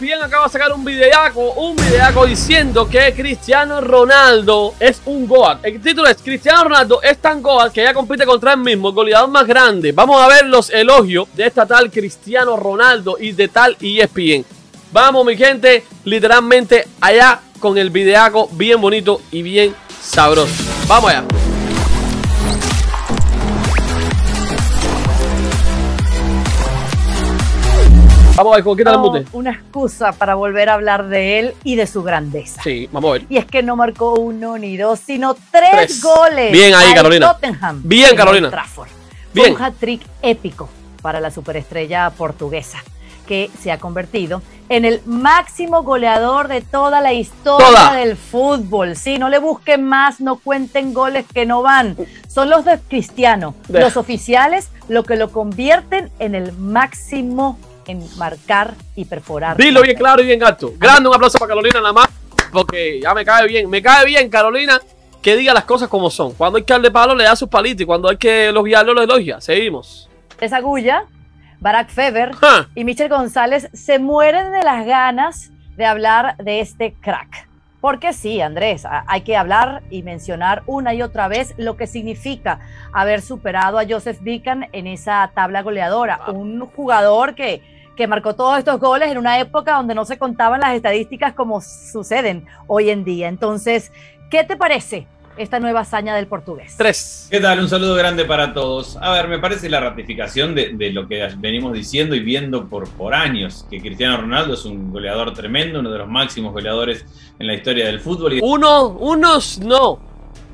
ESPN acaba de sacar un videaco, un videaco diciendo que Cristiano Ronaldo es un Goat. El título es Cristiano Ronaldo es tan Goat que ya compite contra él mismo, el goleador más grande. Vamos a ver los elogios de esta tal Cristiano Ronaldo y de tal ESPN. Vamos, mi gente, literalmente allá con el videaco bien bonito y bien sabroso. Vamos allá. Vamos a ver, ¿qué tal el mute? Una excusa para volver a hablar de él y de su grandeza. Sí, vamos a ver. Y es que no marcó uno ni dos, sino tres, Tres. goles. Bien ahí, Carolina. Tottenham Bien, en Carolina. Trafford. Bien. Un hat-trick épico para la superestrella portuguesa, que se ha convertido en el máximo goleador de toda la historia Toda. del fútbol. Sí, no le busquen más, no cuenten goles que no van. Son los de Cristiano, los oficiales, lo que lo convierten en el máximo en marcar y perforar. Dilo bien claro y bien alto. Grande, un aplauso para Carolina nada más. Porque ya me cae bien. Me cae bien, Carolina, que diga las cosas como son. Cuando hay que darle palo, le da sus palitos. Y cuando hay que elogiarlo, lo elogia. Seguimos. Esa Agulla, Barack Feber y Michel González se mueren de las ganas de hablar de este crack. Porque sí, Andrés, hay que hablar y mencionar una y otra vez lo que significa haber superado a Joseph Bican en esa tabla goleadora. Un jugador que, que marcó todos estos goles en una época donde no se contaban las estadísticas como suceden hoy en día. Entonces, ¿qué te parece esta nueva hazaña del portugués? Tres. ¿Qué tal? Un saludo grande para todos. A ver, me parece la ratificación de, de lo que venimos diciendo y viendo por, por años, que Cristiano Ronaldo es un goleador tremendo, uno de los máximos goleadores en la historia del fútbol. Uno, unos no.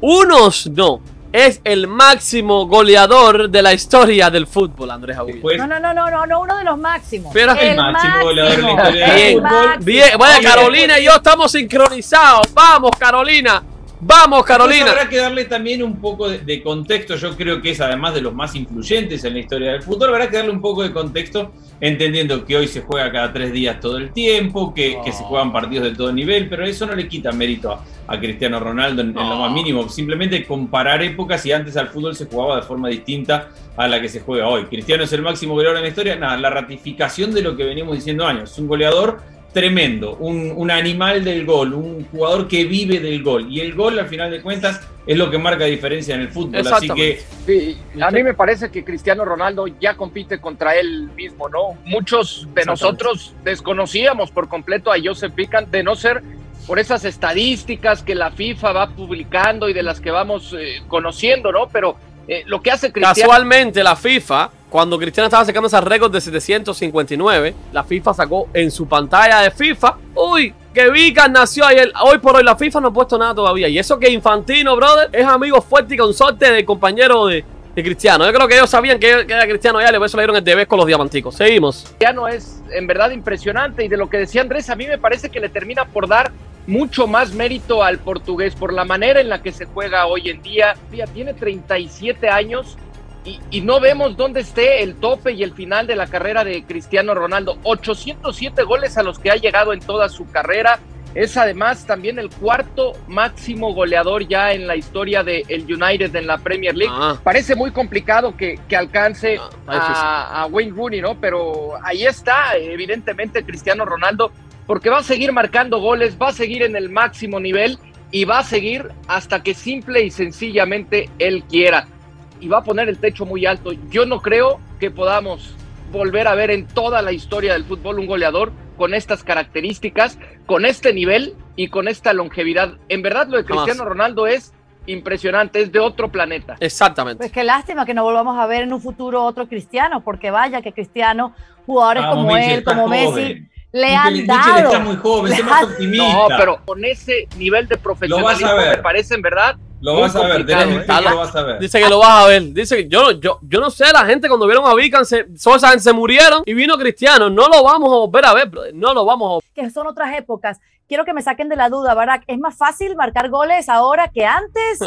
Unos no. Es el máximo goleador de la historia del fútbol, Andrés después, No, no, no, no, no, no uno de los máximos. Pero- El máximo goleador de la historia el del Bien, fútbol. máximo. Bien, bueno, Carolina y yo estamos sincronizados. Vamos, Carolina. Vamos, Carolina. habrá que darle también un poco de, de contexto. Yo creo que es además de los más influyentes en la historia del fútbol. Habrá que darle un poco de contexto, entendiendo que hoy se juega cada tres días todo el tiempo, que, que se Oh. juegan partidos de todo nivel, pero eso no le quita mérito a, a Cristiano Ronaldo en, en lo más mínimo. Simplemente comparar épocas y antes al fútbol se jugaba de forma distinta a la que se juega hoy. Cristiano es el máximo goleador en la historia. Nada, la ratificación de lo que venimos diciendo años. Es un goleador tremendo, un, un animal del gol, un jugador que vive del gol. Y el gol, al final de cuentas, es lo que marca diferencia en el fútbol. Así que. Sí, a mí me parece que Cristiano Ronaldo ya compite contra él mismo, ¿no? Muchos de nosotros desconocíamos por completo a Joseph Pican, de no ser por esas estadísticas que la FIFA va publicando y de las que vamos eh, conociendo, ¿no? Pero eh, lo que hace Cristiano... Casualmente, la FIFA, cuando Cristiano estaba sacando ese récord de 759, la FIFA sacó en su pantalla de FIFA, uy, que Vican nació ayer. Hoy por hoy la FIFA no ha puesto nada todavía. Y eso que Infantino, brother, es amigo fuerte y consorte del compañero de, Cristiano. Yo creo que ellos sabían que, era Cristiano ya, por eso le dieron el deber con los diamanticos. Seguimos. Cristiano es en verdad impresionante y de lo que decía Andrés, a mí me parece que le termina por dar mucho más mérito al portugués por la manera en la que se juega hoy en día. Tiene 37 años y, y no vemos dónde esté el tope y el final de la carrera de Cristiano Ronaldo. 807 goles a los que ha llegado en toda su carrera. Es además también el cuarto máximo goleador ya en la historia del United en la Premier League. Ah, Parece muy complicado que, que alcance Ah, a, a Wayne Rooney, ¿no? Pero ahí está, evidentemente, Cristiano Ronaldo, porque va a seguir marcando goles, va a seguir en el máximo nivel y va a seguir hasta que simple y sencillamente él quiera. Y va a poner el techo muy alto. Yo no creo que podamos volver a ver en toda la historia del fútbol un goleador con estas características, con este nivel y con esta longevidad. En verdad, lo de Jamás. Cristiano Ronaldo es impresionante, es de otro planeta. exactamente. Pues qué lástima que no volvamos a ver en un futuro otro Cristiano, porque vaya que Cristiano, jugadores Vamos, como Michel, él, como Messi. Le han Michel dado. está muy joven, le sé más han- optimista. No, pero con ese nivel de profesionalismo Lo vas a ver. me parece en verdad. Lo vas a ver, ¿eh? lo vas a ver. Dice que lo vas a ver. Dice que yo, yo, yo no sé, la gente cuando vieron a Vican, se, gente se murieron y vino Cristiano. No lo vamos a volver a ver, brother. No lo vamos a volver que son otras épocas. Quiero que me saquen de la duda, Barack. ¿Es más fácil marcar goles ahora que antes?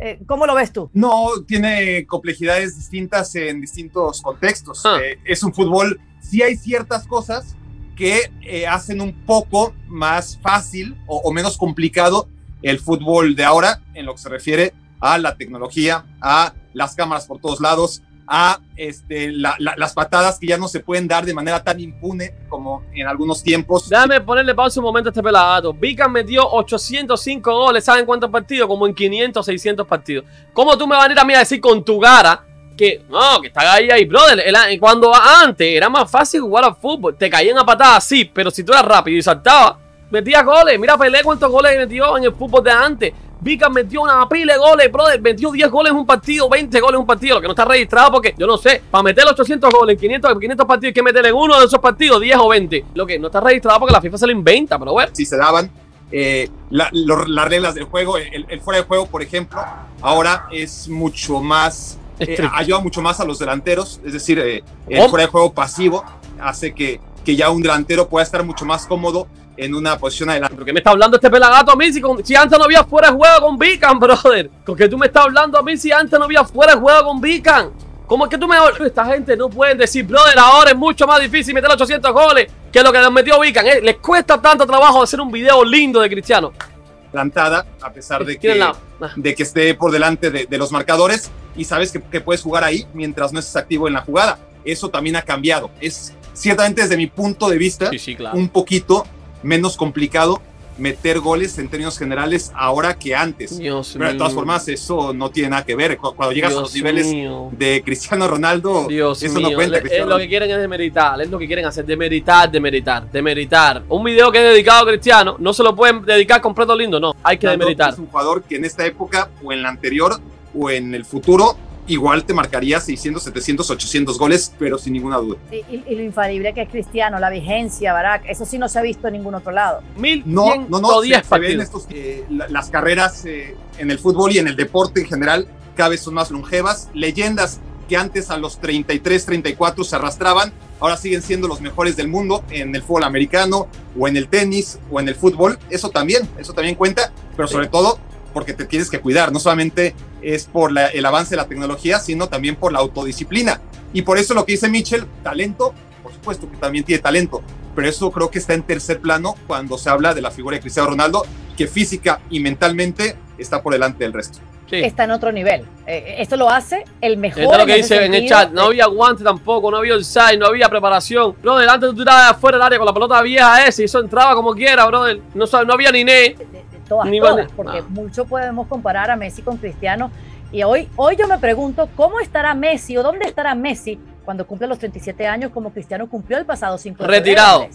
Eh, ¿Cómo lo ves tú? No, tiene complejidades distintas en distintos contextos. Eh, es un fútbol, sí hay ciertas cosas que eh, hacen un poco más fácil o, o menos complicado el fútbol de ahora en lo que se refiere a la tecnología, a las cámaras por todos lados, a este, la, la, las patadas que ya no se pueden dar de manera tan impune como en algunos tiempos. Déjame ponerle pausa un momento a este pelagato. Vican metió 805 goles, ¿saben cuántos partidos? Como en 500, 600 partidos. ¿Cómo tú me vas a ir a mí a decir con tu cara que no, que está ahí, ahí, brother? Cuando antes era más fácil jugar al fútbol, te caían a patadas, sí, pero si tú eras rápido y saltabas, metías goles. Mira, Pelé cuántos goles metió en el fútbol de antes. Vican metió una pila de goles, brother. Metió 10 goles en un partido, 20 goles en un partido. Lo que no está registrado porque, yo no sé, para meter 800 goles en 500, 500 partidos hay que meterle en uno de esos partidos 10 o 20. Lo que no está registrado porque la FIFA se lo inventa, pero bueno. Si se daban eh, las reglas del juego, el, fuera de juego, por ejemplo, ahora es mucho más, eh, ayuda mucho más a los delanteros. Es decir, eh, el fuera de juego pasivo hace que, que ya un delantero pueda estar mucho más cómodo en una posición adelante. ¿Por qué me está hablando este pelagato a mí si, con, si antes no había fuera de juego con Vican, brother? ¿Con qué tú me estás hablando a mí si antes no había fuera de juego con Vican? ¿Cómo es que tú me... Esta gente no puede decir, brother, ahora es mucho más difícil meter 800 goles que lo que nos metió Vican. ¿eh? Les cuesta tanto trabajo hacer un video lindo de Cristiano. Plantada, a pesar de que, la... de que esté por delante de, de los marcadores y sabes que, que puedes jugar ahí mientras no estés activo en la jugada. Eso también ha cambiado. Es ciertamente desde mi punto de vista sí, sí, claro. un poquito menos complicado meter goles en términos generales ahora que antes. Dios Pero de todas mío. formas, eso no tiene nada que ver. Cu- Cuando llegas Dios a los niveles mío. de Cristiano Ronaldo, Dios eso mío, no cuenta. Le- es lo que quieren es demeritar, es lo que quieren hacer, demeritar, demeritar, demeritar. Un video que he dedicado a Cristiano, no se lo pueden dedicar completo lindo, no, hay que demeritar. Es un jugador que en esta época, o en la anterior, o en el futuro, igual te marcaría 600, 700, 800 goles, pero sin ninguna duda. Y, y- y lo infalible que es Cristiano, la vigencia, Barack, eso sí no se ha visto en ningún otro lado. No, no, no, se, 1110 se ven estos, eh, la- las carreras eh, en el fútbol y en el deporte en general cada vez son más longevas. Leyendas que antes a los 33, 34 se arrastraban, ahora siguen siendo los mejores del mundo en el fútbol americano o en el tenis o en el fútbol. Eso también, eso también cuenta, pero sobre todo porque te tienes que cuidar. No solamente es por la- el avance de la tecnología, sino también por la autodisciplina. Y por eso lo que dice Mitchell, talento, por supuesto que también tiene talento, pero eso creo que está en tercer plano cuando se habla de la figura de Cristiano Ronaldo, que física y mentalmente está por delante del resto. Sí. Está en otro nivel. Eh, esto lo hace el mejor. Esto es lo que dice en el chat. No había guante tampoco, no había offside, no había preparación. Bro, delante tú tirabas afuera del área con la pelota vieja esa y eso entraba como quiera, brother. No, no había ni ne. Todas, Ni todas, porque no. mucho podemos comparar a Messi con Cristiano. Y hoy, hoy yo me pregunto cómo estará Messi o dónde estará Messi cuando cumple los 37 años como Cristiano cumplió el pasado 5 de febrero, Retirado.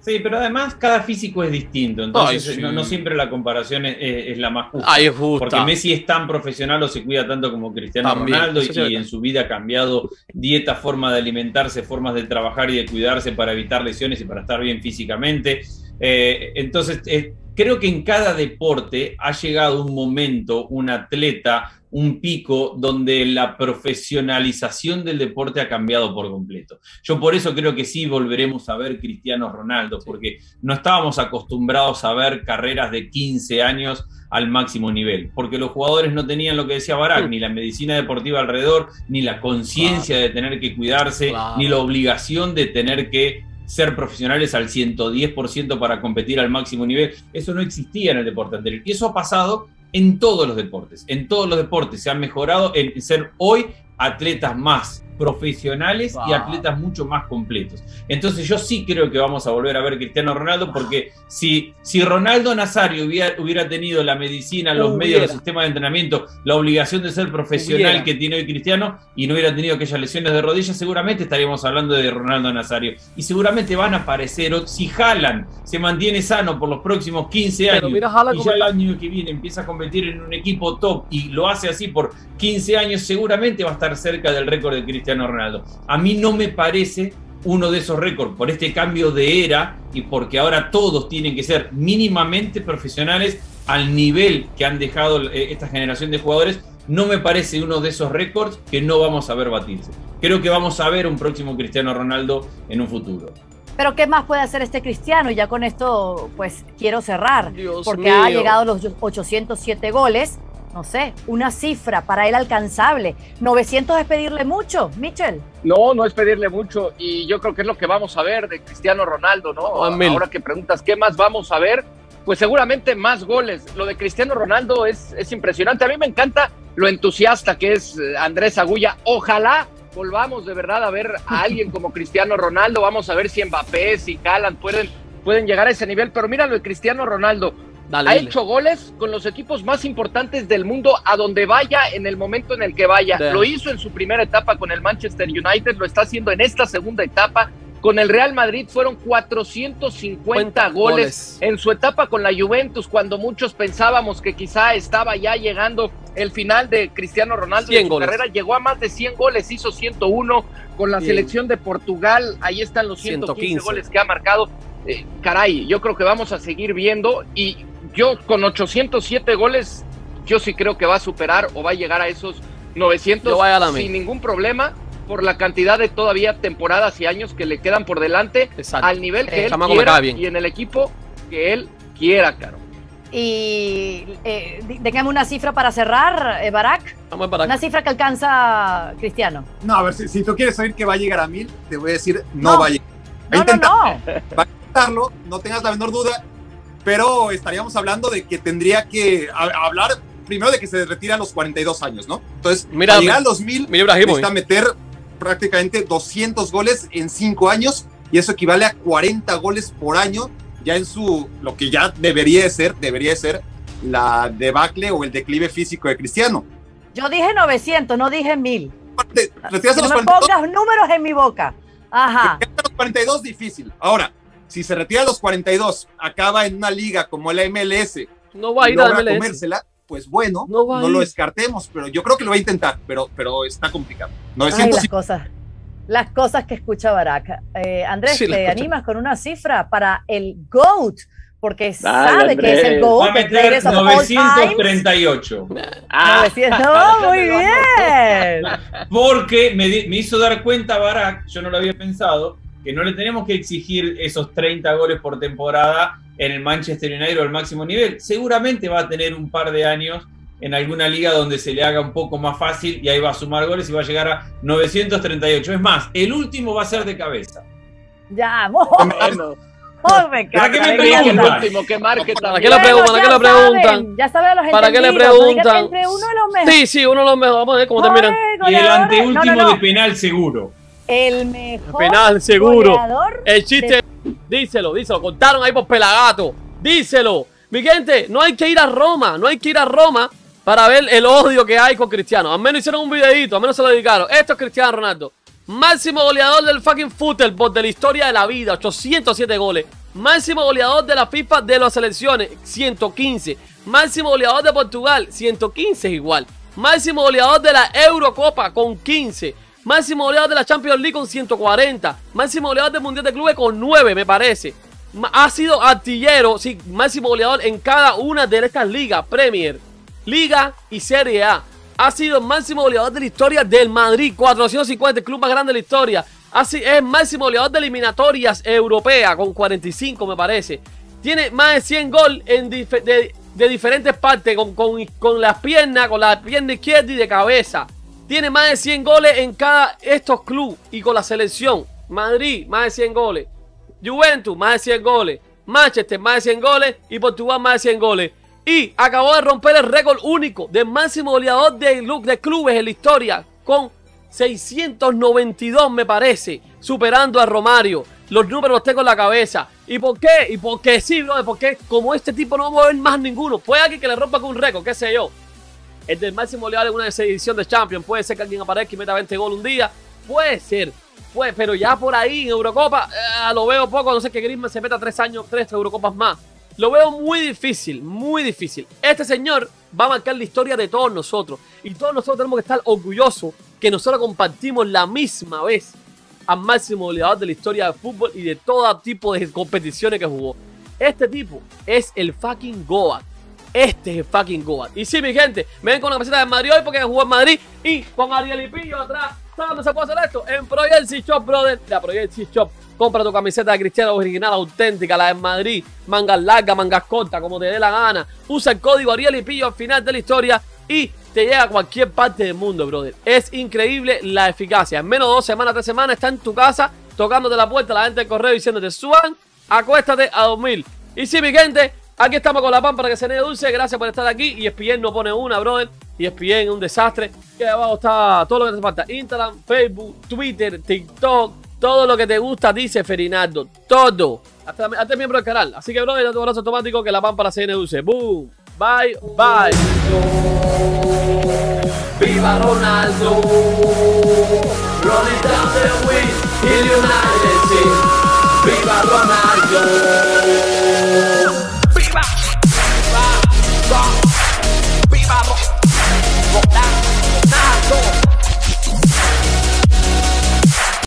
Sí, pero además cada físico es distinto, entonces Ay, sí. no, no siempre la comparación es, es- es la más justa. Ay, es justa. Porque Messi es tan profesional o se cuida tanto como Cristiano También, Ronaldo y en su vida ha cambiado dieta, forma de alimentarse, formas de trabajar y de cuidarse para evitar lesiones y para estar bien físicamente. Eh, entonces, eh, creo que en cada deporte ha llegado un momento, un atleta, un pico donde la profesionalización del deporte ha cambiado por completo. Yo por eso creo que sí volveremos a ver Cristiano Ronaldo, porque no estábamos acostumbrados a ver carreras de 15 años al máximo nivel, porque los jugadores no tenían lo que decía Barak, ni la medicina deportiva alrededor, ni la conciencia de tener que cuidarse, Claro. ni la obligación de tener que ser profesionales al 110% para competir al máximo nivel. Eso no existía en el deporte anterior. Y eso ha pasado en todos los deportes. En todos los deportes se han mejorado en ser hoy atletas más profesionales y atletas mucho más completos. Entonces yo sí creo que vamos a volver a ver Cristiano Ronaldo porque si, si Ronaldo Nazario hubiera, hubiera tenido la medicina, los Hubiera. medios, los sistemas de entrenamiento, la obligación de ser profesional Hubiera. que tiene hoy Cristiano y no hubiera tenido aquellas lesiones de rodillas, seguramente estaríamos hablando de Ronaldo Nazario. Y seguramente van a aparecer, o- si Haaland se mantiene sano por los próximos 15 Pero años mira y ya el año que viene empieza a competir en un equipo top y lo hace así por 15 años, seguramente va a estar cerca del récord de Cristiano Ronaldo. A mí no me parece uno de esos récords por este cambio de era y porque ahora todos tienen que ser mínimamente profesionales al nivel que han dejado eh, esta generación de jugadores. No me parece uno de esos récords que no vamos a ver batirse. Creo que vamos a ver un próximo Cristiano Ronaldo en un futuro. Pero ¿qué más puede hacer este Cristiano? Y ya con esto, pues quiero cerrar, Dios porque ha llegado a los 807 goles. No sé, una cifra para él alcanzable. 900 es pedirle mucho, Mitchell. No, no es pedirle mucho y yo creo que es lo que vamos a ver de Cristiano Ronaldo, ¿no? Mil. Ahora que preguntas qué más vamos a ver, pues seguramente más goles. Lo de Cristiano Ronaldo es, es impresionante. A mí me encanta lo entusiasta que es eh, Andrés Agulla. Ojalá volvamos de verdad a ver a alguien como Cristiano Ronaldo. Vamos a ver si Mbappé, si Haaland pueden, pueden llegar a ese nivel. Pero míralo, el Cristiano Ronaldo Dale, ha dile. hecho goles con los equipos más importantes del mundo a donde vaya en el momento en el que vaya. Lo hizo en su primera etapa con el Manchester United, lo está haciendo en esta segunda etapa. Con el Real Madrid fueron 450 goles goles. en su etapa con la Juventus, cuando muchos pensábamos que quizá estaba ya llegando el final de Cristiano Ronaldo 100 en su goles. carrera, llegó a más de 100 goles, hizo 101 con la Bien. selección de Portugal, ahí están los 115 115. goles que ha marcado. Eh, caray, yo creo que vamos a seguir viendo y yo con 807 goles, yo sí creo que va a superar o va a llegar a esos 900 Yo voy a llegar a mí. sin ningún problema por la cantidad de todavía temporadas y años que le quedan por delante Exacto. al nivel que Eh, él quiera bien. y en el equipo que él quiera, Caro. Y eh, déjame una cifra para cerrar, eh, Barack. Vamos para Una cifra que alcanza Cristiano. No, a ver, si, si tú quieres oír que va a llegar a mil, te voy a decir, no, No. va a llegar. Va a No, no, intentar no. intentarlo, no tengas la menor duda, pero estaríamos hablando de que tendría que a- hablar primero de que se retira a los 42 años, ¿no? Entonces, Mira, para llegar a los mil, Mira Ibrahimovic. necesita meter prácticamente 200 goles en 5 años y eso equivale a 40 goles por año, ya en su, lo que ya debería de ser, debería de ser la debacle o el declive físico de Cristiano. Yo dije 900, no dije 1000. Te retiras a No los me 42, pongas números en mi boca. Ajá. a los 42 difícil. Ahora, si se retira a los 42, acaba en una liga como la MLS, No va a ir a logra MLS. comérsela, pues bueno, No no, lo descartemos, pero yo creo que lo va a intentar, pero, pero está complicado. Ay, 900 las cosas. Las cosas que escucha Barack. Eh, Andrés, Sí, ¿te escucha. animas con una cifra para el GOAT? Porque Dale, sabe que es el Andrés. Va GOAT, a meter greatest of all times. 938. Ah, 900. No, muy bien. Porque me, me hizo dar cuenta Barak, yo no lo había pensado, que no le tenemos que exigir esos 30 goles por temporada en el Manchester United o al máximo nivel. Seguramente va a tener un par de años en alguna liga donde se le haga un poco más fácil y ahí va a sumar goles y va a llegar a 938. Es más, el último va a ser de cabeza. Ya, bueno. oh, me ¿Para qué me el preguntan? encanta. último que marque ¿Para qué le preguntan? ¿Para qué le preguntan? ya saben los ¿Para qué le preguntan? Entre uno de los mejores. Sí, sí, uno de los mejores. Vamos a ver cómo terminan. Y el anteúltimo de penal seguro. El mejor Penal, seguro. goleador El chiste, díselo, díselo. Contaron ahí por Pelagato. Díselo. Mi gente, no hay que ir a Roma. No hay que ir a Roma para ver el odio que hay con Cristiano. Al menos hicieron un videito, al menos se lo dedicaron. Esto es Cristiano Ronaldo. Máximo goleador del fucking football de la historia de la vida. 807 goles. Máximo goleador de la FIFA de las selecciones. 115. Máximo goleador de Portugal. 115 igual. Máximo goleador de la Eurocopa con 15. Máximo goleador de la Champions League con 140. Máximo goleador del Mundial de Clubes con 9, me parece. Ha sido artillero, sí, máximo goleador en cada una de estas ligas. Premier, Liga y Serie A. Ha sido el máximo goleador de la historia del Madrid. 450, el club más grande de la historia. Así es máximo goleador de eliminatorias europeas con 45, me parece. Tiene más de 100 gol en de, de diferentes partes, con, con, con las piernas, con la pierna izquierda y de cabeza. Tiene más de 100 goles en cada estos clubes y con la selección. Madrid, más de 100 goles. Juventus, más de 100 goles. Manchester, más de 100 goles. Y Portugal, más de 100 goles. Y acabó de romper el récord único del máximo goleador de, de clubes en la historia. Con 692, me parece. Superando a Romario. Los números los tengo en la cabeza. ¿Y por qué? Y porque sí, bro. Porque como este tipo no vamos a ver más ninguno. Puede alguien que le rompa con un récord, qué sé yo. El del máximo goleador en una edición de Champions. Puede ser que alguien aparezca y meta 20 goles un día. Puede ser. Pero ya por ahí en Eurocopa eh, lo veo poco. No sé que Griezmann se meta tres años, tres Eurocopas más. Lo veo muy difícil, muy difícil. Este señor va a marcar la historia de todos nosotros. Y todos nosotros tenemos que estar orgullosos que nosotros compartimos la misma vez al máximo goleador de la historia del fútbol y de todo tipo de competiciones que jugó. Este tipo es el fucking Goat. Este es fucking Goat. Y sí, mi gente, me ven con la camiseta de Madrid hoy porque jugó en Madrid y con Ariel y Pillo atrás. ¿Sabes dónde se puede hacer esto? En Project Shop, brother. La Project Shop. Compra tu camiseta de Cristiano original, auténtica, la de Madrid. Mangas largas, mangas cortas, como te dé la gana. Usa el código Ariel y Pillo al final de la historia y te llega a cualquier parte del mundo, brother. Es increíble la eficacia. En menos de dos semanas, tres semanas, está en tu casa tocándote la puerta la gente del correo diciéndote, suban, acuéstate a dormir. Y sí, mi gente, aquí estamos con la pan para que se dulce. Gracias por estar aquí. Y Espien no pone una, brother. ESPN, un desastre. Y abajo está todo lo que te falta. Instagram, Facebook, Twitter, TikTok, todo lo que te gusta, dice Ferinaldo. Todo. Hasta, hasta miembro del canal. Así que, brother, tu abrazo automático que la van para CNUC. Boom. Bye, bye. Viva Ronaldo. Rolling down the wind. El United States. volar.